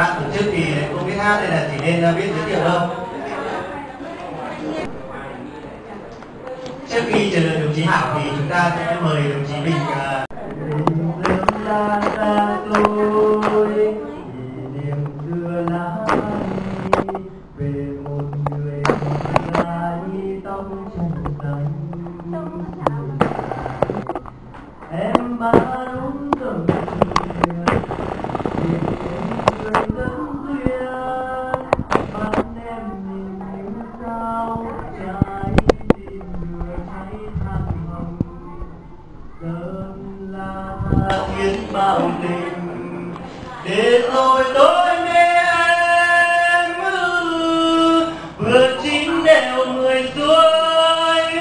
bạn tổ chức thì không biết hát đây là chỉ nên à, biết giới thiệu thôi. Trước khi chờ đợi đồng chí Hảo thì chúng ta sẽ mời đồng chí Bình uh, là ta tôi là tha thiết bao tình để rồi tôi mê em vượt chín đèo người suối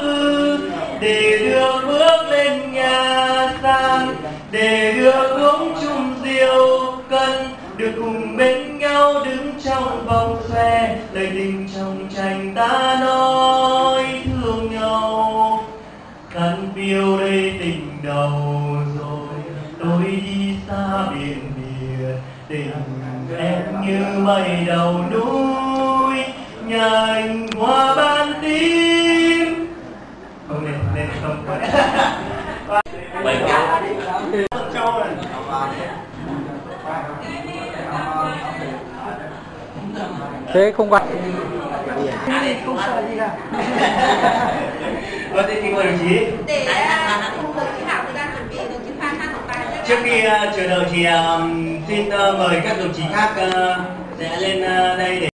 ừ, để đưa bước lên nhà sang để đưa gốm chung diều cân được cùng bên nhau đứng trong vòng xoe lời tình trong tranh ta nói thương nhau thân biêu đây tình đầu rồi tôi đi xa biển biệt tình em như mây đầu núi. Nhà anh qua ban đêm. Không nên nên không phải bài ca cho rồi thế không vậy 2019 để cùng trước khi à, chờ đợi thì à, um, xin à, mời các đồng chí khác sẽ lên đây để